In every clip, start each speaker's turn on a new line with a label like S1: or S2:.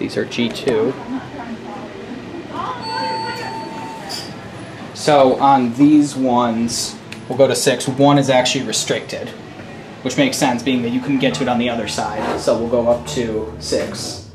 S1: These are G2. So on these ones, we'll go to six. One is actually restricted, which makes sense being that you couldn't get to it on the other side. So we'll go up to six.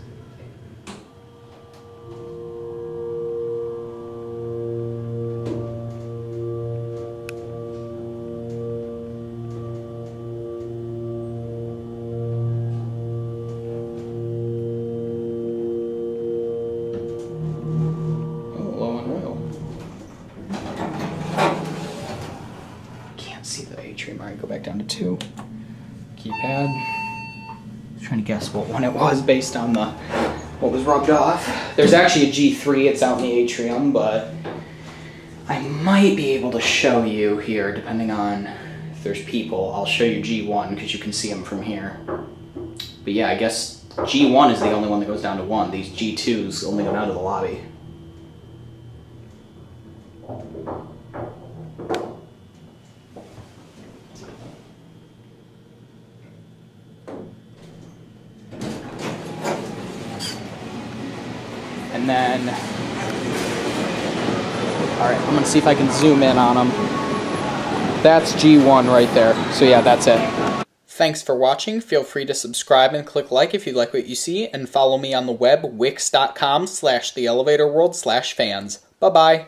S1: See the atrium. All right, go back down to two. Keypad. Trying to guess what one it was based on the what was rubbed off. There's actually a G3. It's out in the atrium, but I might be able to show you here, depending on if there's people. I'll show you G1 because you can see them from here. But yeah, I guess G1 is the only one that goes down to one. These G2s only go down to the lobby. And then, all right, I'm gonna see if I can zoom in on them. That's G1 right there. So yeah, that's it. Thanks for watching. Feel free to subscribe and click like if you like what you see, and follow me on the web, wix.com slash the elevator world slash fans. Bye bye.